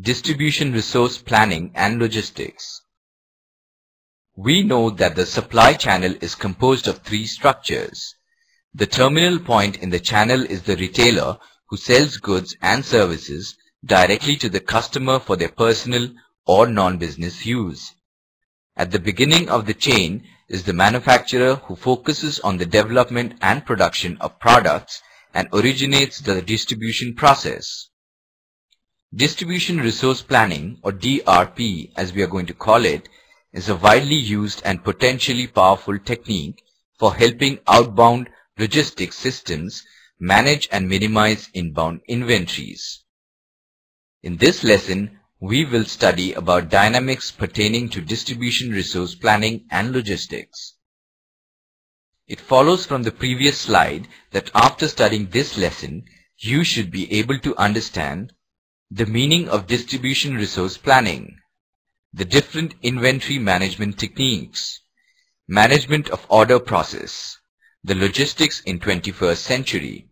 Distribution Resource Planning and Logistics We know that the supply channel is composed of three structures. The terminal point in the channel is the retailer who sells goods and services directly to the customer for their personal or non-business use. At the beginning of the chain is the manufacturer who focuses on the development and production of products and originates the distribution process. Distribution Resource Planning or DRP as we are going to call it is a widely used and potentially powerful technique for helping outbound logistics systems manage and minimize inbound inventories. In this lesson, we will study about dynamics pertaining to distribution resource planning and logistics. It follows from the previous slide that after studying this lesson, you should be able to understand the meaning of distribution resource planning, the different inventory management techniques, management of order process, the logistics in 21st century.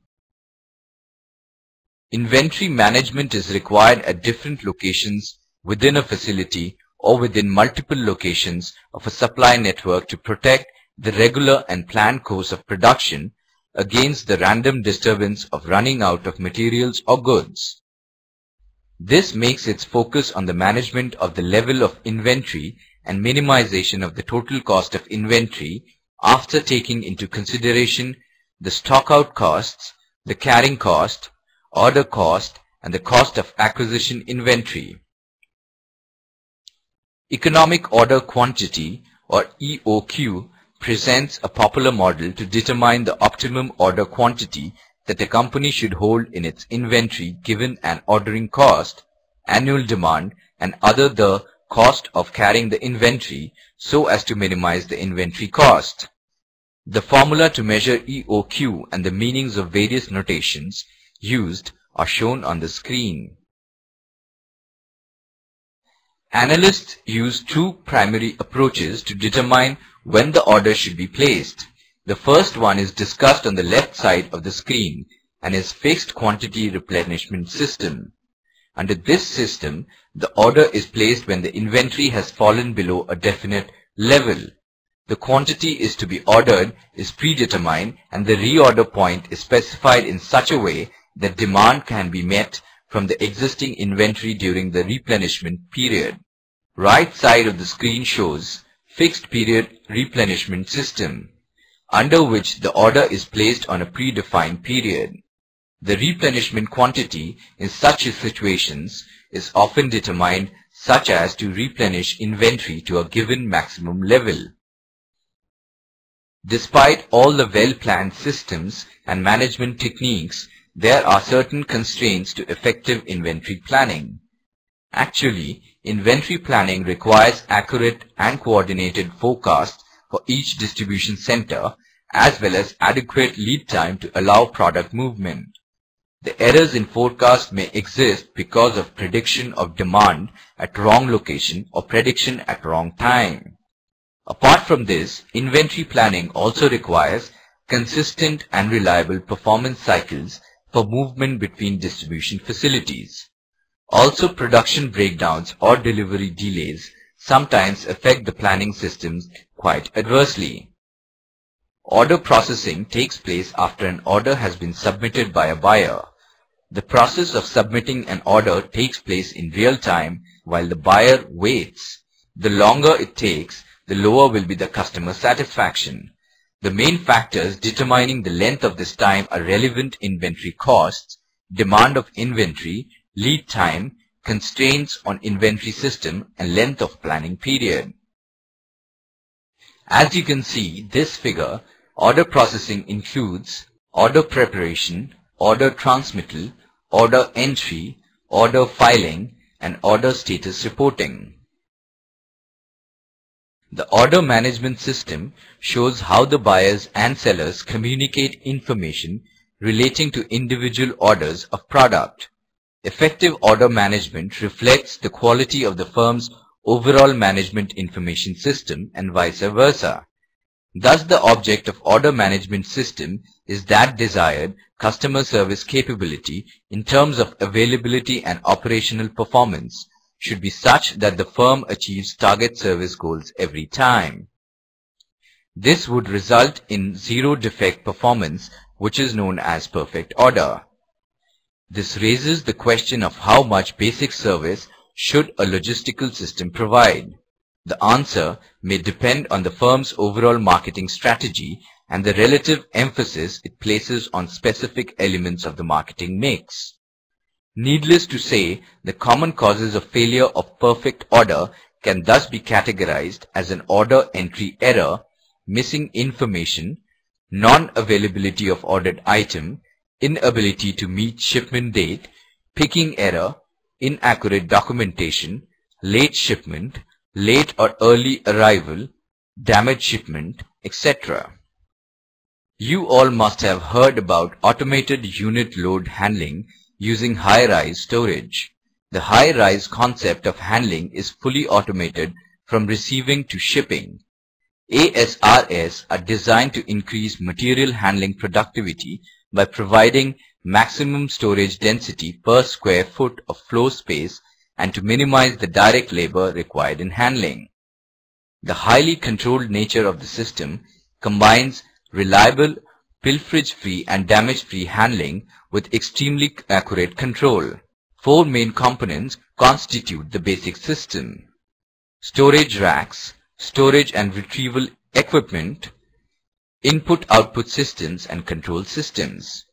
Inventory management is required at different locations within a facility or within multiple locations of a supply network to protect the regular and planned course of production against the random disturbance of running out of materials or goods. This makes its focus on the management of the level of inventory and minimization of the total cost of inventory after taking into consideration the stockout costs, the carrying cost, order cost, and the cost of acquisition inventory. Economic Order Quantity or EOQ presents a popular model to determine the optimum order quantity that a company should hold in its inventory given an ordering cost, annual demand, and other the cost of carrying the inventory so as to minimize the inventory cost. The formula to measure EOQ and the meanings of various notations used are shown on the screen. Analysts use two primary approaches to determine when the order should be placed. The first one is discussed on the left side of the screen and is fixed quantity replenishment system. Under this system, the order is placed when the inventory has fallen below a definite level. The quantity is to be ordered is predetermined and the reorder point is specified in such a way that demand can be met from the existing inventory during the replenishment period. Right side of the screen shows fixed period replenishment system, under which the order is placed on a predefined period. The replenishment quantity in such situations is often determined such as to replenish inventory to a given maximum level. Despite all the well-planned systems and management techniques, there are certain constraints to effective inventory planning. Actually, inventory planning requires accurate and coordinated forecasts for each distribution center as well as adequate lead time to allow product movement. The errors in forecast may exist because of prediction of demand at wrong location or prediction at wrong time. Apart from this, inventory planning also requires consistent and reliable performance cycles for movement between distribution facilities. Also production breakdowns or delivery delays sometimes affect the planning systems quite adversely. Order processing takes place after an order has been submitted by a buyer. The process of submitting an order takes place in real time while the buyer waits. The longer it takes, the lower will be the customer satisfaction. The main factors determining the length of this time are relevant inventory costs, demand of inventory, lead time, constraints on inventory system, and length of planning period. As you can see, this figure, order processing includes order preparation, order transmittal, order entry, order filing, and order status reporting. The order management system shows how the buyers and sellers communicate information relating to individual orders of product. Effective order management reflects the quality of the firm's overall management information system and vice versa. Thus the object of order management system is that desired customer service capability in terms of availability and operational performance should be such that the firm achieves target service goals every time. This would result in zero defect performance which is known as perfect order. This raises the question of how much basic service should a logistical system provide. The answer may depend on the firm's overall marketing strategy and the relative emphasis it places on specific elements of the marketing mix. Needless to say, the common causes of failure of perfect order can thus be categorized as an order entry error, missing information, non-availability of ordered item, inability to meet shipment date, picking error, inaccurate documentation, late shipment, late or early arrival, damaged shipment, etc. You all must have heard about automated unit load handling using high-rise storage. The high-rise concept of handling is fully automated from receiving to shipping. ASRS are designed to increase material handling productivity by providing maximum storage density per square foot of floor space and to minimize the direct labor required in handling. The highly controlled nature of the system combines reliable, pilferage-free and damage-free handling with extremely accurate control. Four main components constitute the basic system. Storage racks, storage and retrieval equipment, input-output systems and control systems.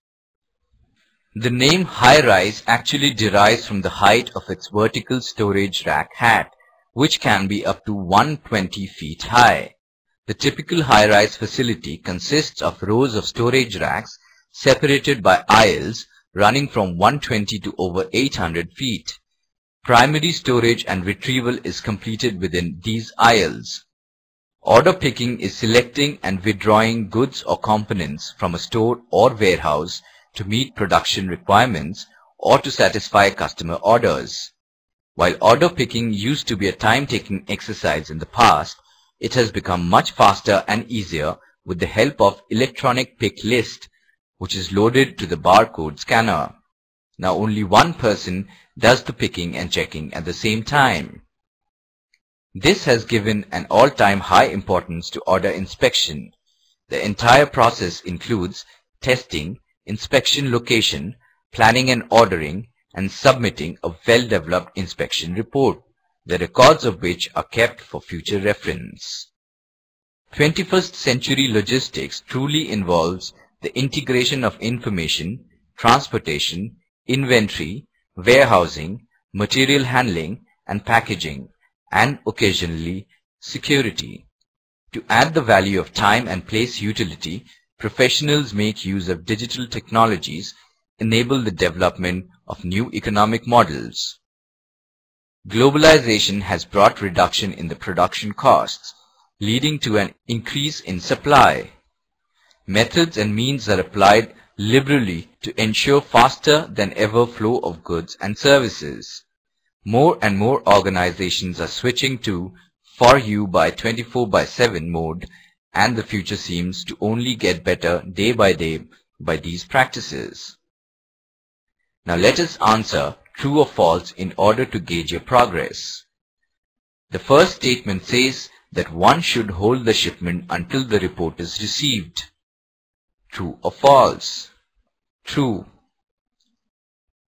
The name high-rise actually derives from the height of its vertical storage rack hat, which can be up to 120 feet high. The typical high-rise facility consists of rows of storage racks separated by aisles running from 120 to over 800 feet. Primary storage and retrieval is completed within these aisles. Order picking is selecting and withdrawing goods or components from a store or warehouse to meet production requirements or to satisfy customer orders. While order picking used to be a time-taking exercise in the past, it has become much faster and easier with the help of electronic pick list, which is loaded to the barcode scanner. Now only one person does the picking and checking at the same time. This has given an all-time high importance to order inspection. The entire process includes testing, inspection location, planning and ordering, and submitting a well-developed inspection report, the records of which are kept for future reference. 21st century logistics truly involves the integration of information, transportation, inventory, warehousing, material handling, and packaging, and occasionally security. To add the value of time and place utility professionals make use of digital technologies enable the development of new economic models. Globalization has brought reduction in the production costs, leading to an increase in supply. Methods and means are applied liberally to ensure faster than ever flow of goods and services. More and more organizations are switching to for you by 24 by 7 mode and the future seems to only get better day by day by these practices. Now let us answer true or false in order to gauge your progress. The first statement says that one should hold the shipment until the report is received. True or false? True.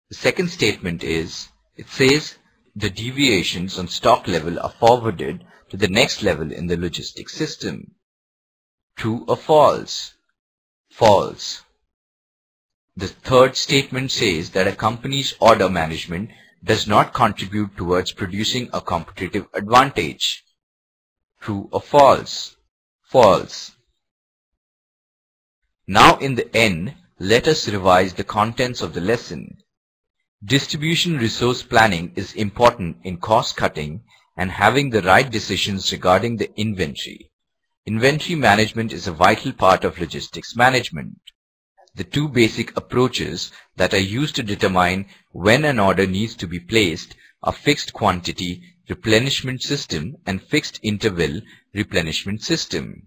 The second statement is, it says the deviations on stock level are forwarded to the next level in the logistics system. True or false? False. The third statement says that a company's order management does not contribute towards producing a competitive advantage. True or false? False. Now in the end, let us revise the contents of the lesson. Distribution resource planning is important in cost cutting and having the right decisions regarding the inventory. Inventory management is a vital part of logistics management. The two basic approaches that are used to determine when an order needs to be placed are fixed quantity replenishment system and fixed interval replenishment system.